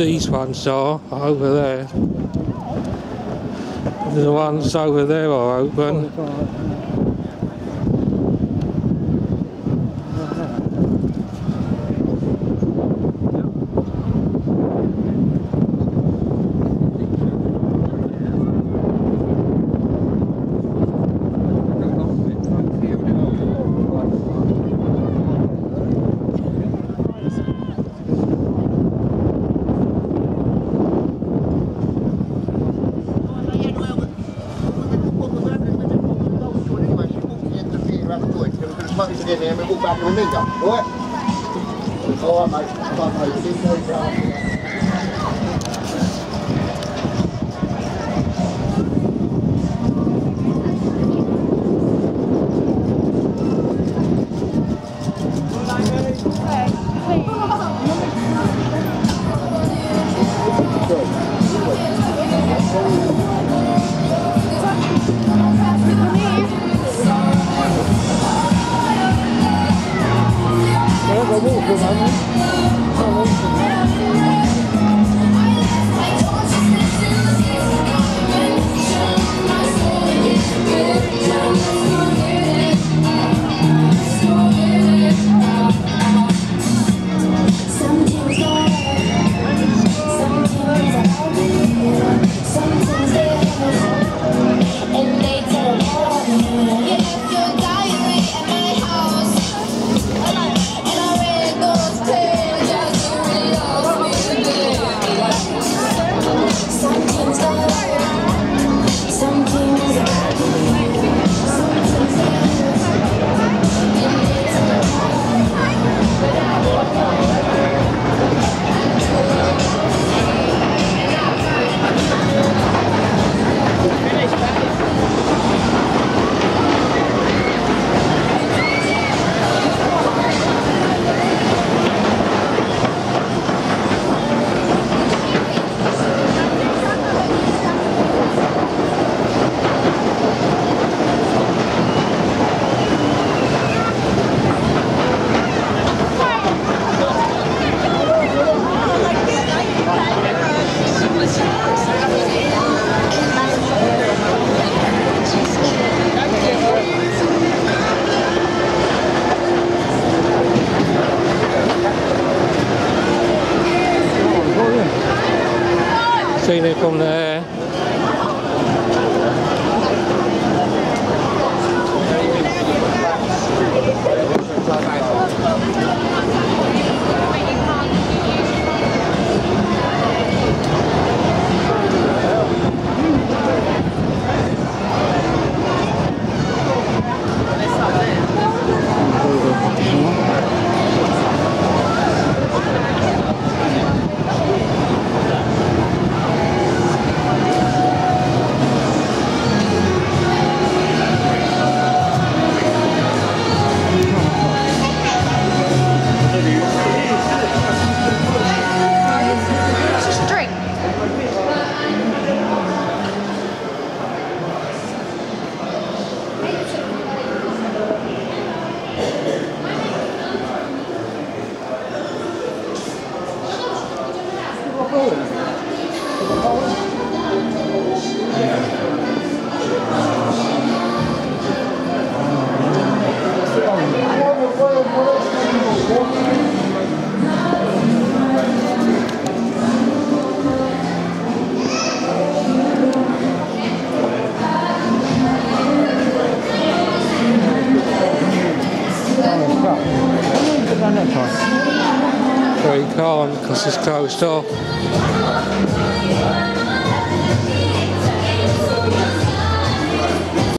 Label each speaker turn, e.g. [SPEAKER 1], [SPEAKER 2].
[SPEAKER 1] These ones are over there. The ones over there are open.
[SPEAKER 2] kia này mới cũng bán với mình rồi đúng không? Thôi mà còn mời đi chơi como, como, como, como.
[SPEAKER 1] trainer van
[SPEAKER 3] from
[SPEAKER 1] before you go on because it's closed off.